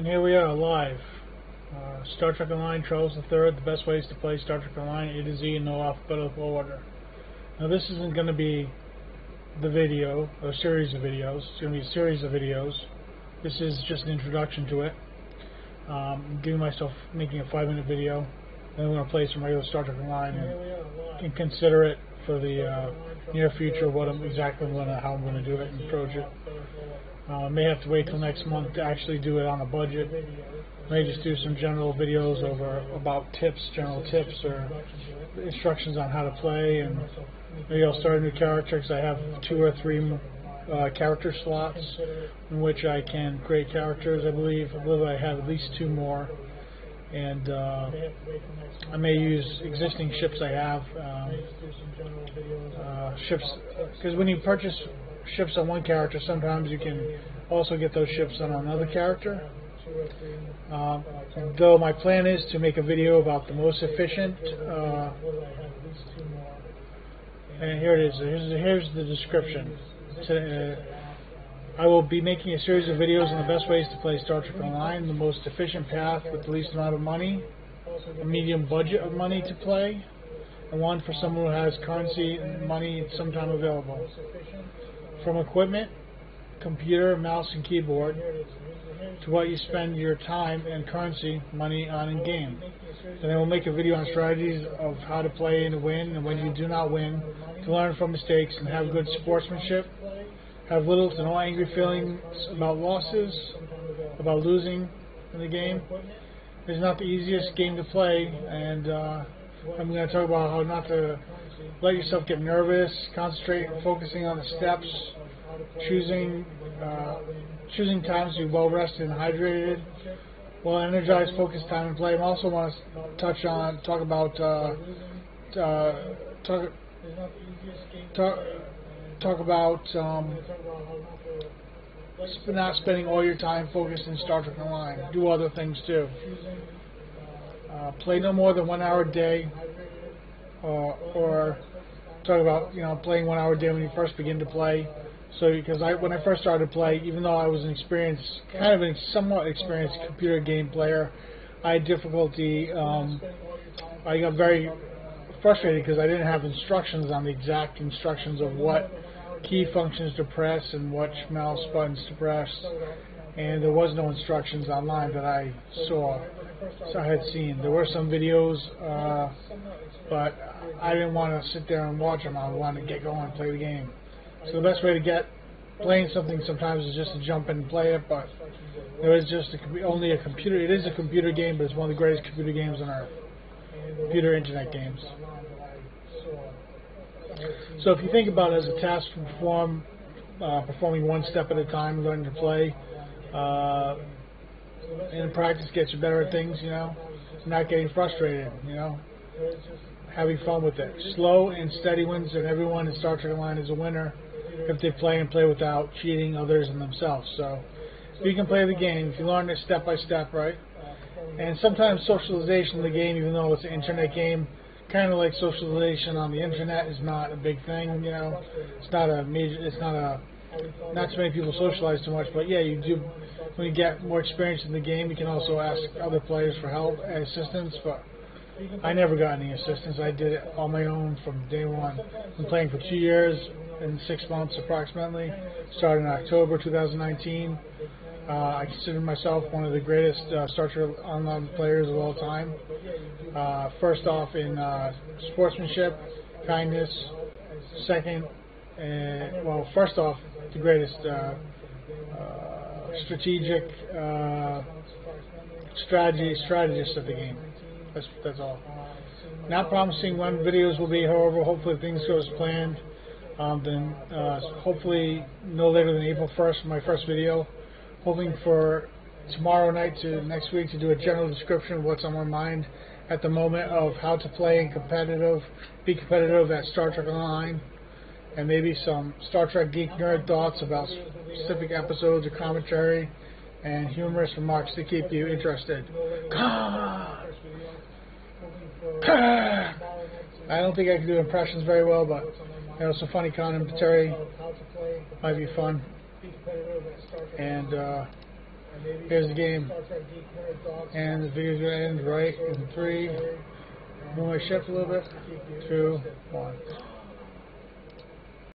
And here we are live. Uh, Star Trek Online the Third. The best ways to play Star Trek Online A to Z in no alphabetical order. Now this isn't going to be the video or series of videos. It's going to be a series of videos. This is just an introduction to it. Um, giving myself making a five minute video. Then I'm going to play some regular Star Trek Online and, and consider it for the uh, near future what I'm exactly gonna, how I'm going to do it and approach it. Uh, may have to wait till next month to actually do it on a budget. May just do some general videos over about tips, general tips, or instructions on how to play, and maybe I'll start a new character because I have two or three uh, character slots in which I can create characters. I believe, I believe I have at least two more, and uh, I may use existing ships I have. Um, uh, ships because when you purchase ships on one character, sometimes you can also get those ships on another character. Uh, though my plan is to make a video about the most efficient, uh, and here it is. Here's, here's the description. Uh, I will be making a series of videos on the best ways to play Star Trek Online, the most efficient path with the least amount of money, a medium budget of money to play, and one for someone who has currency and money sometime available. From equipment, computer, mouse, and keyboard, to what you spend your time and currency money on in game. Then I will make a video on strategies of how to play and win, and when you do not win, to learn from mistakes and have good sportsmanship. Have little to no angry feelings about losses, about losing in the game. It's not the easiest game to play, and uh, I'm going to talk about how not to let yourself get nervous, concentrate, focusing on the steps, choosing uh, choosing times to be well rested and hydrated, well energized, focused time and play. I also want to touch on talk about uh, uh, talk talk talk about um, not spending all your time focused in Star Trek Online. Do other things too. Uh, play no more than one hour a day, uh, or talk about you know playing one hour a day when you first begin to play. So because I when I first started to play, even though I was an experienced, kind of a somewhat experienced computer game player, I had difficulty. Um, I got very frustrated because I didn't have instructions on the exact instructions of what key functions to press and which mouse buttons to press, and there was no instructions online that I saw. So I had seen there were some videos, uh, but I didn't want to sit there and watch them. I wanted to get going and play the game. So the best way to get playing something sometimes is just to jump in and play it, but there is just a, only a computer. It is a computer game, but it's one of the greatest computer games on earth. Computer internet games. So if you think about it as a task to perform, uh, performing one step at a time, learning to play, uh, and practice gets you better at things, you know, not getting frustrated, you know, having fun with it. Slow and steady wins, and everyone in Star Trek Online is a winner if they play and play without cheating others and themselves. So if you can play the game, if you learn it step by step, right? And sometimes socialization in the game, even though it's an internet game, kind of like socialization on the internet is not a big thing. You know, it's not a major. It's not a. Not too many people socialize too much, but yeah, you do. When you get more experience in the game, you can also ask other players for help and assistance. But I never got any assistance. I did it on my own from day one. I've been playing for two years and six months approximately. Started in October 2019. Uh, I consider myself one of the greatest uh, Online players of all time. Uh, first off in uh, sportsmanship, kindness. Second, well, first off, the greatest uh, uh, strategic uh, strategy strategist of the game. That's that's all. Not promising when videos will be. However, hopefully things go as planned. Um, then hopefully no later than April 1st, my first video hoping for tomorrow night to next week to do a general description of what's on my mind at the moment of how to play and competitive, be competitive at Star Trek Online, and maybe some Star Trek geek nerd thoughts about specific episodes or commentary and humorous remarks to keep you interested. I don't think I can do impressions very well, but you know, some funny commentary might be fun and uh, Here's the game. And the video's to end right in three. Move my shift a little bit. Two, one.